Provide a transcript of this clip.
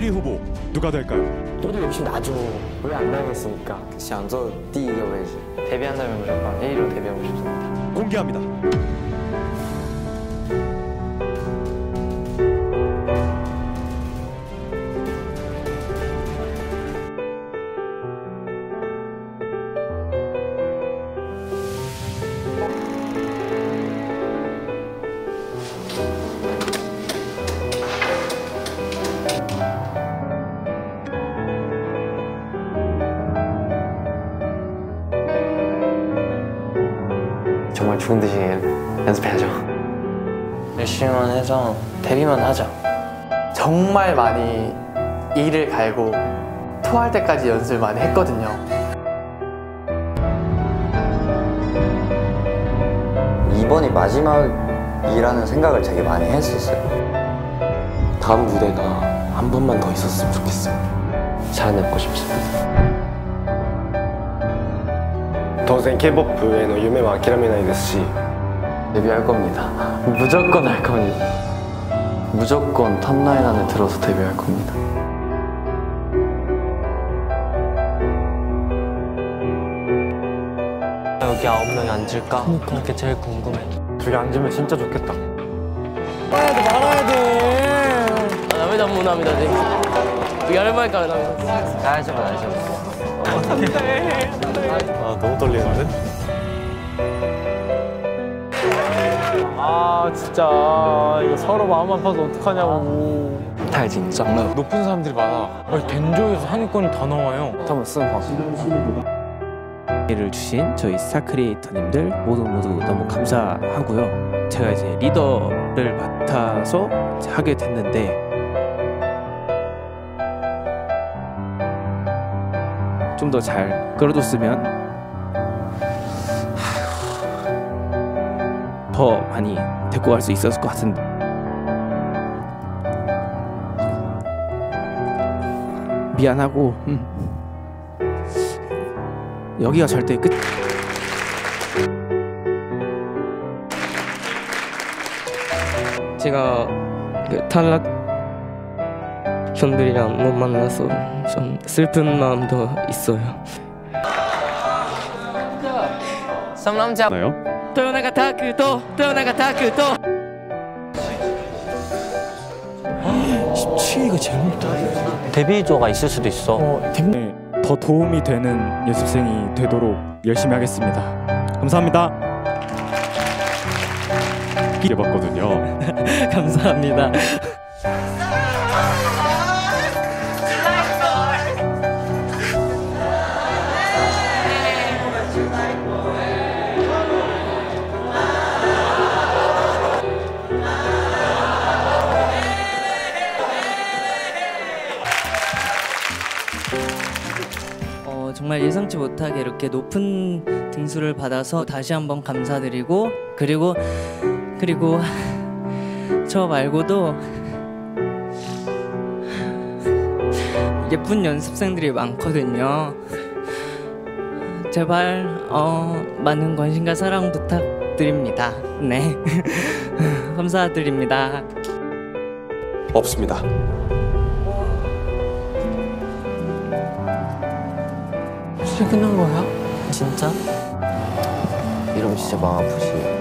1위 후보 누가 될까요? 1위 역시 나죠. 왜 안 나겠습니까? 想做第一个位置。 데뷔한다면 무조건 1위로 데뷔하고 싶습니다. 공개합니다. 정말 좋은 듯이 연습해야죠. 열심히만 해서 데뷔만 하자. 정말 많이 이를 갈고 토할 때까지 연습을 많이 했거든요. 이번이 마지막이라는 생각을 되게 많이 했었어요. 다음 무대가 한 번만 더 있었으면 좋겠어요. 살아남고 싶습니다. 当然 K-POP への夢は諦めないですし 데뷔할 겁니다. 무조건 할 겁니다. 무조건 탑라인 안에 들어서 데뷔할 겁니다. 여기 아홉 명이 앉을까? 그게 제일 궁금해. 저기 앉으면 진짜 좋겠다.ダメだもう涙でやる前から涙 다이셔 다이 셔. 아 너무 떨리는데? 아 진짜 이거 서로 마음 아파서 어떡하냐고 太紧张了. 높은 사람들이 많아 아니, 덴조에서 상위권이 다 나와요 他们生活 기회를 주신 저희 스타 크리에이터님들 모두 모두 너무 감사하고요. 제가 이제 리더를 맡아서 이제 하게 됐는데 좀 더 잘 끌어줬으면 더 많이 데리고 갈 수 있었을 것 같은데 미안하고 음. 여기가 절대 끝. 제가 그 탈락 형들이랑 못 만나서 좀 슬픈 마음도 있어요. 상남자 나요? 토요나가 타크도 토요나가 타크도 17위가 제일 높다 데뷔조가 있을 수도 있어. 네, 더 도움이 되는 연습생이 되도록 열심히 하겠습니다. 감사합니다. 해봤거든요. 감사합니다. 어, 정말 예상치 못하게 이렇게 높은 등수를 받아서 다시 한번 감사드리고 그리고 그리고 저 말고도 예쁜 연습생들이 많거든요. 제발 어, 많은 관심과 사랑 부탁드립니다. 네, 감사드립니다. 없습니다. 진짜 끝난 거야? 진짜? 이러면 진짜 마음 아프지.